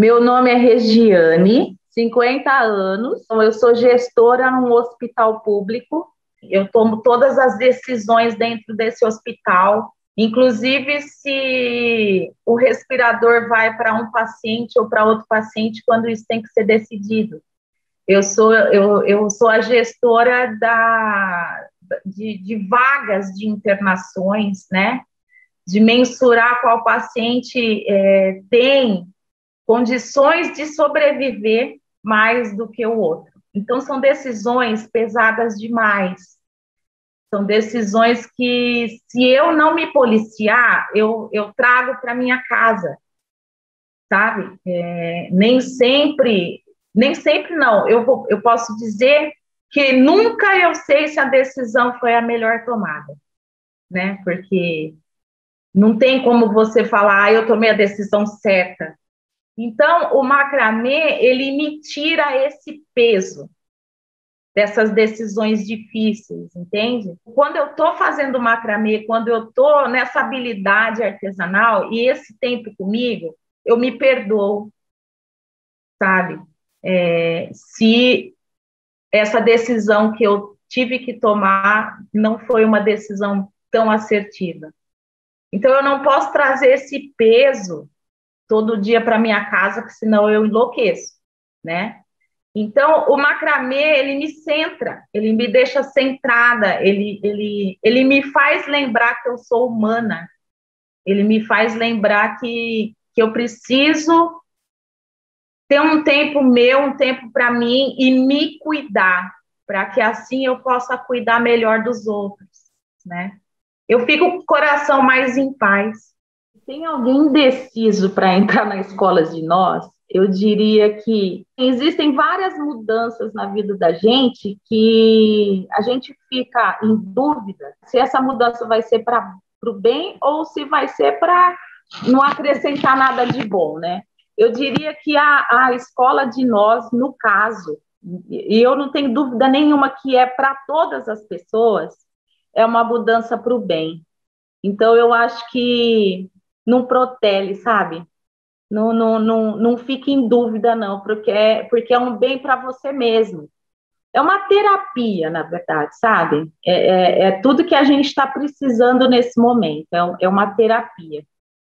Meu nome é Regiane, 50 anos. Eu sou gestora num hospital público. Eu tomo todas as decisões dentro desse hospital, inclusive se o respirador vai para um paciente ou para outro paciente, quando isso tem que ser decidido. Eu sou, eu, eu sou a gestora da, de, de vagas de internações, né? De mensurar qual paciente é, tem condições de sobreviver mais do que o outro. Então, são decisões pesadas demais. São decisões que, se eu não me policiar, eu, eu trago para minha casa, sabe? É, nem sempre, nem sempre não. Eu, vou, eu posso dizer que nunca eu sei se a decisão foi a melhor tomada, né? Porque não tem como você falar, ah, eu tomei a decisão certa. Então, o macramê, ele me tira esse peso dessas decisões difíceis, entende? Quando eu estou fazendo macramê, quando eu estou nessa habilidade artesanal e esse tempo comigo, eu me perdoo, sabe? É, se essa decisão que eu tive que tomar não foi uma decisão tão assertiva. Então, eu não posso trazer esse peso todo dia para minha casa, porque senão eu enlouqueço, né? Então, o macramê, ele me centra, ele me deixa centrada, ele, ele, ele me faz lembrar que eu sou humana, ele me faz lembrar que, que eu preciso ter um tempo meu, um tempo para mim e me cuidar, para que assim eu possa cuidar melhor dos outros, né? Eu fico com o coração mais em paz. Tem alguém indeciso para entrar na escola de nós? Eu diria que existem várias mudanças na vida da gente que a gente fica em dúvida se essa mudança vai ser para o bem ou se vai ser para não acrescentar nada de bom, né? Eu diria que a, a escola de nós, no caso, e eu não tenho dúvida nenhuma que é para todas as pessoas, é uma mudança para o bem. Então, eu acho que não protele, sabe? Não, não, não, não fique em dúvida, não, porque é, porque é um bem para você mesmo. É uma terapia, na verdade, sabe? É, é, é tudo que a gente está precisando nesse momento, é, é uma terapia.